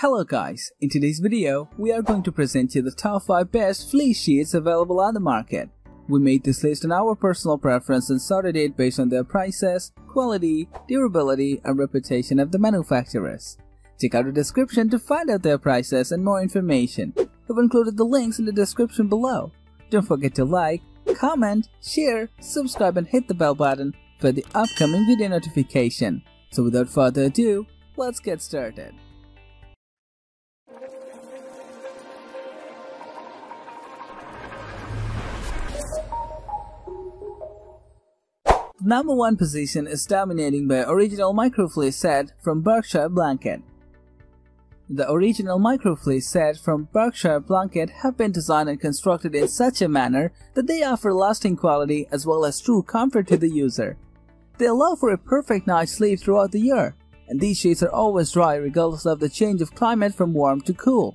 Hello guys, in today's video, we are going to present you the top 5 best fleece sheets available on the market. We made this list on our personal preference and sorted it based on their prices, quality, durability, and reputation of the manufacturers. Check out the description to find out their prices and more information. We've included the links in the description below. Don't forget to like, comment, share, subscribe and hit the bell button for the upcoming video notification. So without further ado, let's get started. Number one position is dominating by original microfleece set from Berkshire Blanket. The original microfleece set from Berkshire Blanket have been designed and constructed in such a manner that they offer lasting quality as well as true comfort to the user. They allow for a perfect night's sleep throughout the year, and these sheets are always dry regardless of the change of climate from warm to cool.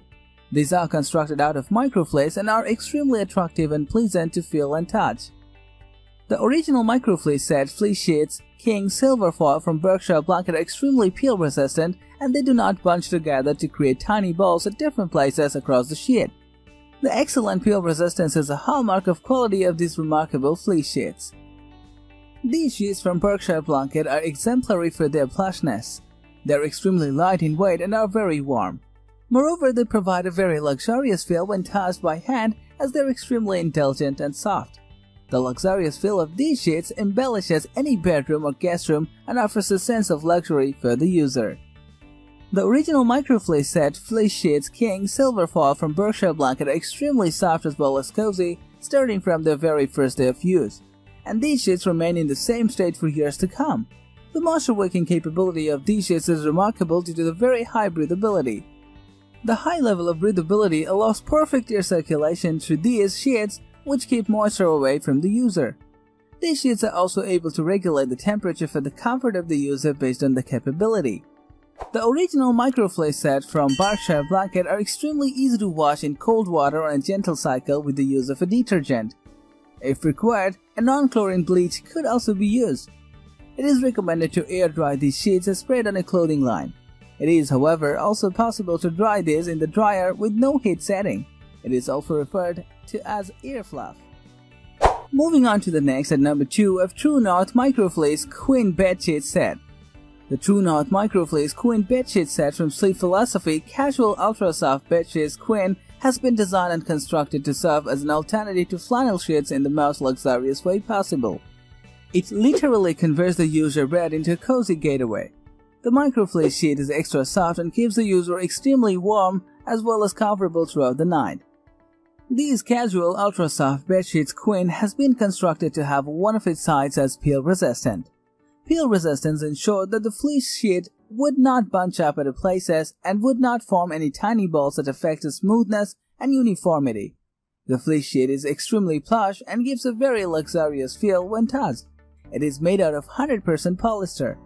These are constructed out of microfleece and are extremely attractive and pleasant to feel and touch. The original microfleece set fleece sheets King Silver Foil from Berkshire Blanket are extremely peel resistant and they do not bunch together to create tiny balls at different places across the sheet. The excellent peel resistance is a hallmark of quality of these remarkable fleece sheets. These sheets from Berkshire Blanket are exemplary for their plushness. They are extremely light in weight and are very warm. Moreover, they provide a very luxurious feel when tossed by hand as they are extremely indulgent and soft. The luxurious feel of these sheets embellishes any bedroom or guest room and offers a sense of luxury for the user. The original microfleece set fleece sheets King Silver Foil from Berkshire Blanket are extremely soft as well as cozy, starting from their very first day of use. And these sheets remain in the same state for years to come. The moisture wicking capability of these sheets is remarkable due to the very high breathability. The high level of breathability allows perfect air circulation through these sheets which keep moisture away from the user. These sheets are also able to regulate the temperature for the comfort of the user based on the capability. The original microfleece set from Berkshire Blanket are extremely easy to wash in cold water on a gentle cycle with the use of a detergent. If required, a non-chlorine bleach could also be used. It is recommended to air dry these sheets as spread on a clothing line. It is, however, also possible to dry these in the dryer with no heat setting. It is also referred to as ear fluff. Moving on to the next at number 2 of True North Microfleece Queen Bedsheet Set. The True North Microfleece Queen Bedsheet Set from Sleep Philosophy Casual Ultra Soft Bedsheets Queen has been designed and constructed to serve as an alternative to flannel sheets in the most luxurious way possible. It literally converts the user bed into a cozy getaway. The microfleece sheet is extra soft and keeps the user extremely warm as well as comfortable throughout the night. These casual ultra soft bedsheets queen has been constructed to have one of its sides as peel resistant. Peel resistance ensured that the fleece sheet would not bunch up at places and would not form any tiny balls that affect its smoothness and uniformity. The fleece sheet is extremely plush and gives a very luxurious feel when touched. It is made out of 100% polyester.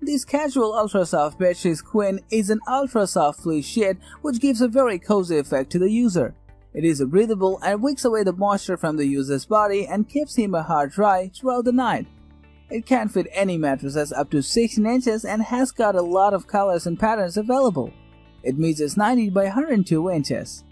This casual ultra soft bedsheet queen is an ultra soft fleece sheet which gives a very cozy effect to the user. It is breathable and wicks away the moisture from the user's body and keeps him or her dry throughout the night. It can fit any mattresses up to 16 inches and has got a lot of colors and patterns available. It measures 90 by 102 inches.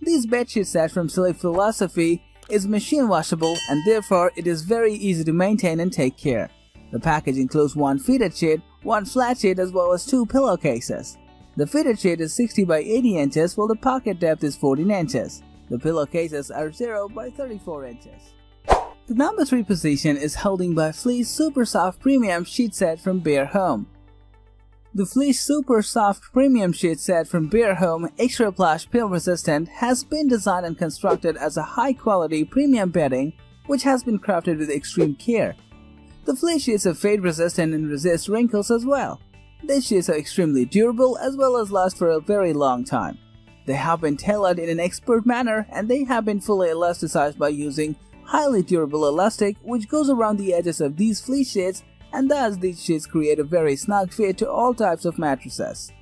This bedsheet set from Sleep Philosophy is machine washable and therefore it is very easy to maintain and take care. The package includes one fitted sheet, one flat sheet as well as two pillowcases. The fitted sheet is 60 by 80 inches while the pocket depth is 14 inches. The pillowcases are 0 by 34 inches. The number 3 position is holding by Fleece Super Soft Premium Sheet Set from Bare Home. The Fleece Super Soft Premium Sheet Set from Bare Home Extra Plush Peel Resistant has been designed and constructed as a high-quality premium bedding which has been crafted with extreme care. The fleece sheets are fade resistant and resist wrinkles as well. These sheets are extremely durable as well as last for a very long time. They have been tailored in an expert manner and they have been fully elasticized by using highly durable elastic which goes around the edges of these fleece sheets and thus these sheets create a very snug fit to all types of mattresses.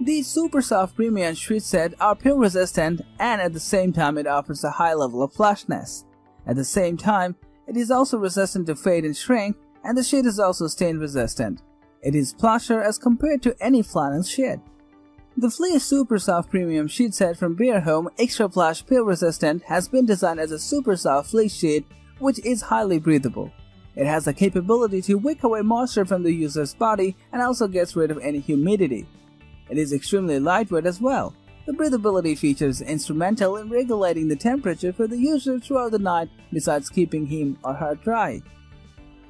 These super soft premium sheet set are peel resistant and at the same time it offers a high level of plushness. At the same time, it is also resistant to fade and shrink and the sheet is also stain resistant. It is plusher as compared to any flannel sheet. The Fleece Super Soft Premium Sheet Set from Bare Home Extra Plush Pill Resistant has been designed as a super soft fleece sheet which is highly breathable. It has the capability to wick away moisture from the user's body and also gets rid of any humidity. It is extremely lightweight as well. The breathability feature is instrumental in regulating the temperature for the user throughout the night besides keeping him or her dry.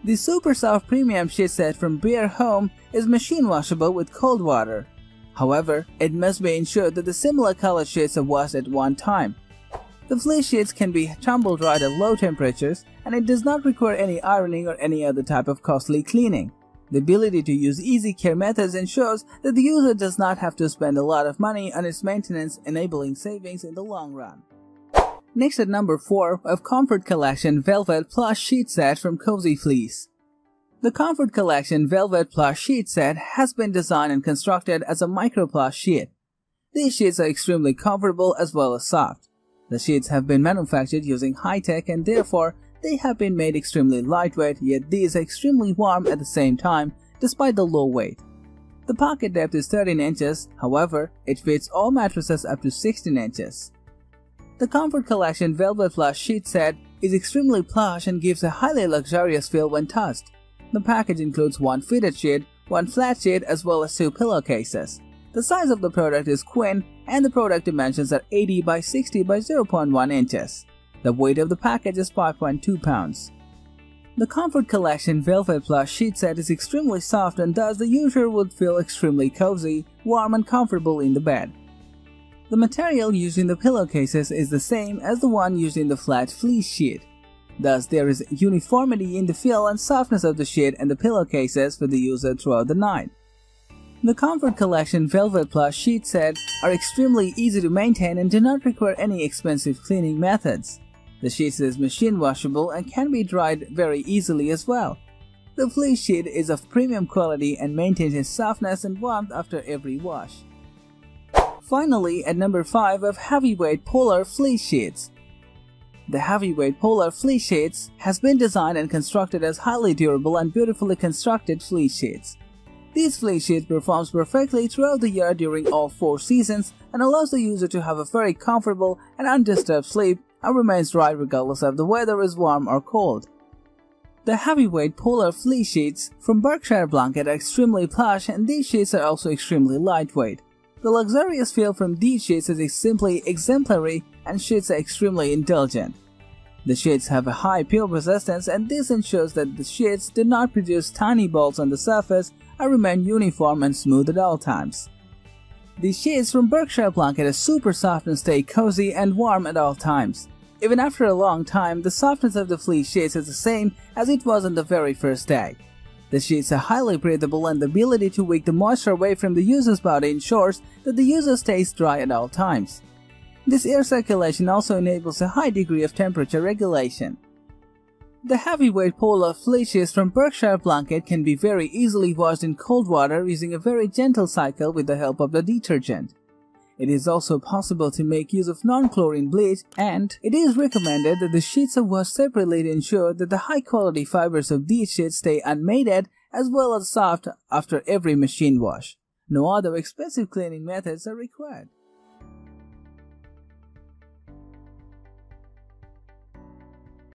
The Super Soft Premium Sheet Set from Bare Home is machine washable with cold water. However, it must be ensured that the similar color sheets are washed at one time. The fleece sheets can be tumble dried at low temperatures and it does not require any ironing or any other type of costly cleaning. The ability to use easy care methods ensures that the user does not have to spend a lot of money on its maintenance, enabling savings in the long run. Next at number 4 of Comfort Collection Velvet Plush Sheet Set from Cozy Fleece. The Comfort Collection Velvet Plush Sheet Set has been designed and constructed as a microplush sheet. These sheets are extremely comfortable as well as soft. The sheets have been manufactured using high-tech and therefore they have been made extremely lightweight yet these are extremely warm at the same time despite the low weight. The pocket depth is 13 inches, however, it fits all mattresses up to 16 inches. The Comfort Collection Velvet Plush Sheet Set is extremely plush and gives a highly luxurious feel when touched. The package includes one fitted sheet, one flat sheet as well as two pillowcases. The size of the product is queen and the product dimensions are 80 by 60 by 0.1 inches. The weight of the package is 5.2 pounds. The Comfort Collection Velvet Plush sheet set is extremely soft and thus the user would feel extremely cozy, warm and comfortable in the bed. The material used in the pillowcases is the same as the one used in the flat fleece sheet. Thus, there is uniformity in the feel and softness of the sheet and the pillowcases for the user throughout the night. The Comfort Collection Velvet Plush sheet set are extremely easy to maintain and do not require any expensive cleaning methods. The sheet is machine washable and can be dried very easily as well. The fleece sheet is of premium quality and maintains its softness and warmth after every wash. Finally, at number 5 of Heavyweight Polar Fleece Sheets. The heavyweight polar fleece sheets has been designed and constructed as highly durable and beautifully constructed fleece sheets. These fleece sheets performs perfectly throughout the year during all four seasons and allows the user to have a very comfortable and undisturbed sleep and remains dry regardless of the weather is warm or cold. The heavyweight polar fleece sheets from Berkshire Blanket are extremely plush and these sheets are also extremely lightweight. The luxurious feel from these sheets is simply exemplary and sheets are extremely indulgent. The sheets have a high peel resistance and this ensures that the sheets do not produce tiny balls on the surface and remain uniform and smooth at all times. The sheets from Berkshire Blanket are super soft and stay cozy and warm at all times. Even after a long time, the softness of the fleece sheets is the same as it was on the very first day. The sheets are highly breathable and the ability to wick the moisture away from the user's body ensures that the user stays dry at all times. This air circulation also enables a high degree of temperature regulation. The heavyweight polar fleeces from Berkshire Blanket can be very easily washed in cold water using a very gentle cycle with the help of the detergent. It is also possible to make use of non-chlorine bleach and it is recommended that the sheets are washed separately to ensure that the high-quality fibers of these sheets stay unmated as well as soft after every machine wash. No other expensive cleaning methods are required.